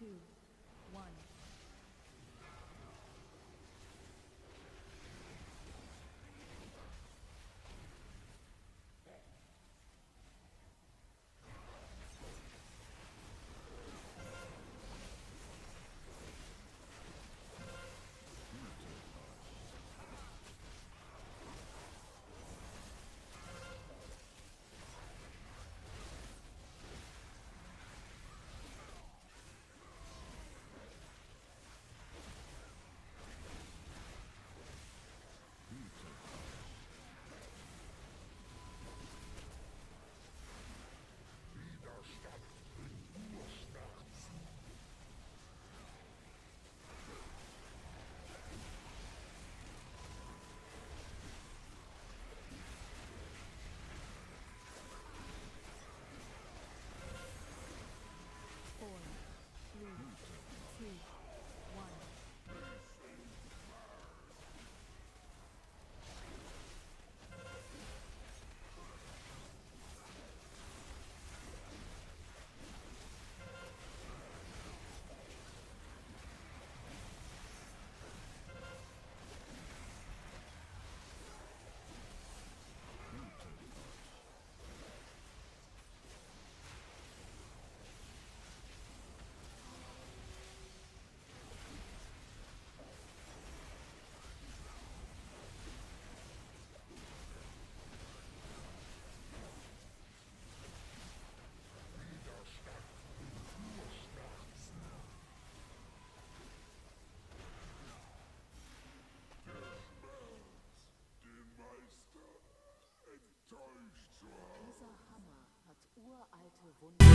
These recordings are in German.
two, one. uralte Wunder.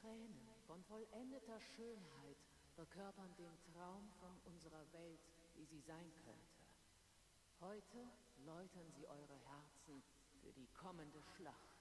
Tränen von vollendeter Schönheit verkörpern den Traum von unserer Welt, wie sie sein könnte. Heute läutern sie eure Herzen für die kommende Schlacht.